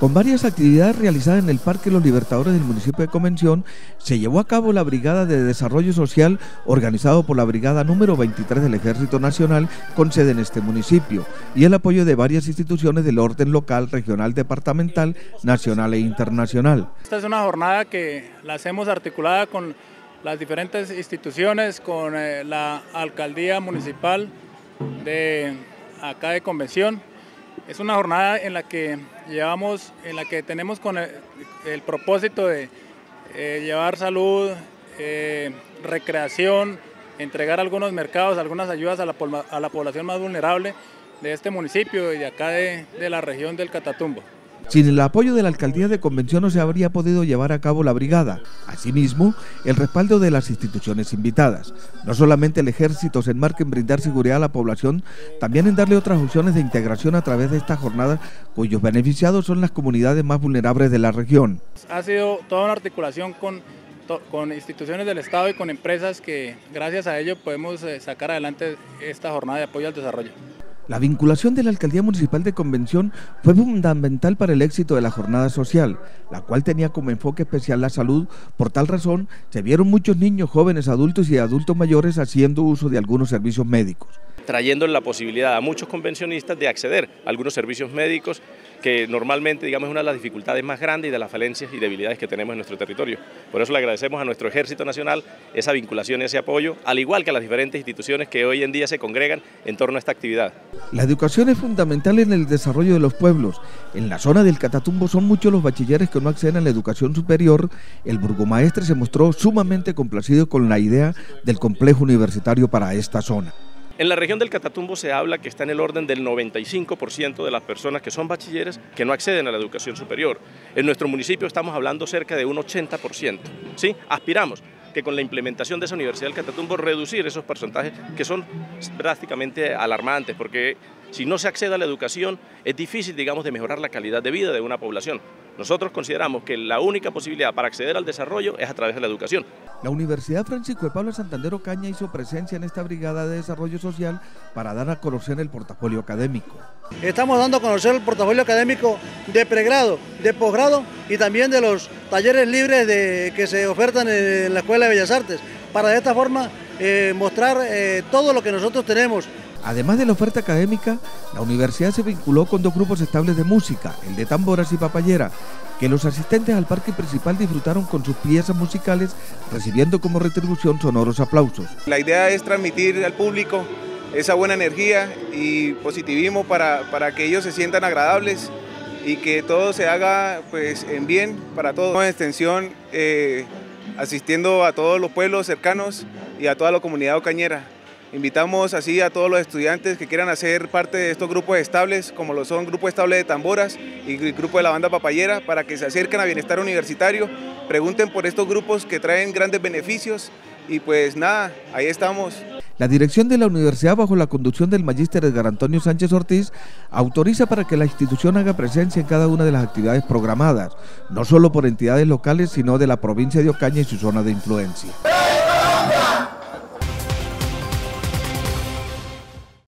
Con varias actividades realizadas en el Parque Los Libertadores del municipio de Convención, se llevó a cabo la Brigada de Desarrollo Social organizado por la Brigada número 23 del Ejército Nacional con sede en este municipio y el apoyo de varias instituciones del orden local, regional, departamental, nacional e internacional. Esta es una jornada que la hacemos articulada con las diferentes instituciones, con eh, la alcaldía municipal de acá de Convención, es una jornada en la que llevamos, en la que tenemos con el, propósito de eh, llevar salud, eh, recreación, entregar algunos mercados, algunas ayudas a la, población más vulnerable de este municipio y de acá de, de la región del Catatumbo. Sin el apoyo de la alcaldía de convención no se habría podido llevar a cabo la brigada. Asimismo, el respaldo de las instituciones invitadas. No solamente el ejército se enmarca en brindar seguridad a la población, también en darle otras opciones de integración a través de esta jornada, cuyos beneficiados son las comunidades más vulnerables de la región. Ha sido toda una articulación con con instituciones del Estado y con empresas que gracias a ello podemos eh, sacar adelante esta jornada de apoyo al desarrollo. La vinculación de la Alcaldía Municipal de Convención fue fundamental para el éxito de la jornada social, la cual tenía como enfoque especial la salud. Por tal razón, se vieron muchos niños, jóvenes, adultos y adultos mayores haciendo uso de algunos servicios médicos trayendo la posibilidad a muchos convencionistas de acceder a algunos servicios médicos que normalmente digamos, es una de las dificultades más grandes y de las falencias y debilidades que tenemos en nuestro territorio. Por eso le agradecemos a nuestro Ejército Nacional esa vinculación y ese apoyo, al igual que a las diferentes instituciones que hoy en día se congregan en torno a esta actividad. La educación es fundamental en el desarrollo de los pueblos. En la zona del Catatumbo son muchos los bachilleres que no acceden a la educación superior. El burgomaestre se mostró sumamente complacido con la idea del complejo universitario para esta zona. En la región del Catatumbo se habla que está en el orden del 95% de las personas que son bachilleres que no acceden a la educación superior. En nuestro municipio estamos hablando cerca de un 80%. ¿sí? Aspiramos que con la implementación de esa Universidad del Catatumbo reducir esos porcentajes que son drásticamente alarmantes, porque si no se accede a la educación es difícil, digamos, de mejorar la calidad de vida de una población. Nosotros consideramos que la única posibilidad para acceder al desarrollo es a través de la educación. La Universidad Francisco de Pablo Santander Ocaña hizo presencia en esta brigada de desarrollo social para dar a conocer el portafolio académico. Estamos dando a conocer el portafolio académico de pregrado, de posgrado y también de los talleres libres de, que se ofertan en la Escuela de Bellas Artes, para de esta forma eh, mostrar eh, todo lo que nosotros tenemos Además de la oferta académica, la universidad se vinculó con dos grupos estables de música, el de tamboras y papayera, que los asistentes al parque principal disfrutaron con sus piezas musicales, recibiendo como retribución sonoros aplausos. La idea es transmitir al público esa buena energía y positivismo para, para que ellos se sientan agradables y que todo se haga pues, en bien para todos. En extensión, eh, asistiendo a todos los pueblos cercanos y a toda la comunidad ocañera. Invitamos así a todos los estudiantes que quieran hacer parte de estos grupos estables, como lo son Grupo Estable de Tamboras y Grupo de la Banda Papayera, para que se acerquen a Bienestar Universitario, pregunten por estos grupos que traen grandes beneficios y pues nada, ahí estamos. La dirección de la universidad, bajo la conducción del magíster Edgar Antonio Sánchez Ortiz, autoriza para que la institución haga presencia en cada una de las actividades programadas, no solo por entidades locales, sino de la provincia de Ocaña y su zona de influencia.